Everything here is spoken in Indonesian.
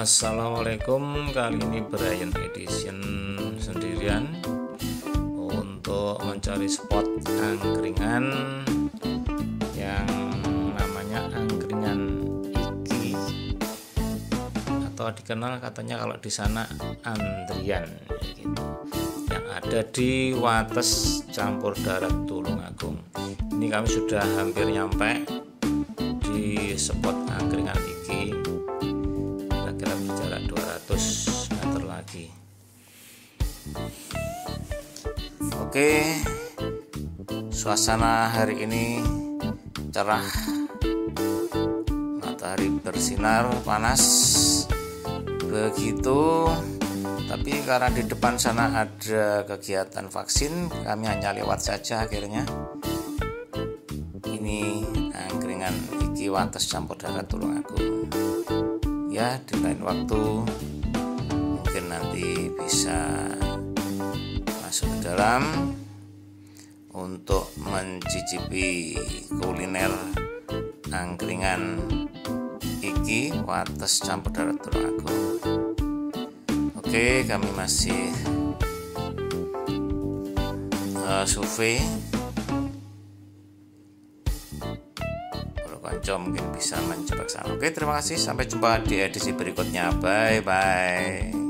Assalamualaikum. Kali ini Brian Edition sendirian untuk mencari spot angkringan yang namanya angkringan Iki. Atau dikenal katanya kalau di sana Andrian gitu. yang ada di Wates campur darat Tulungagung. Ini kami sudah hampir nyampe di spot angkringan 200 meter lagi. Oke suasana hari ini cerah. Matahari bersinar panas. Begitu tapi karena di depan sana ada kegiatan vaksin kami hanya lewat saja akhirnya. Ini angkringan iki wates campur darat Tulungagung ya di waktu nanti bisa masuk ke dalam untuk mencicipi kuliner angkringan iki wates campur darat Tulungagung oke kami masih uh, survei konco mungkin bisa mencoba sana. Oke, terima kasih. Sampai jumpa di edisi berikutnya. Bye bye.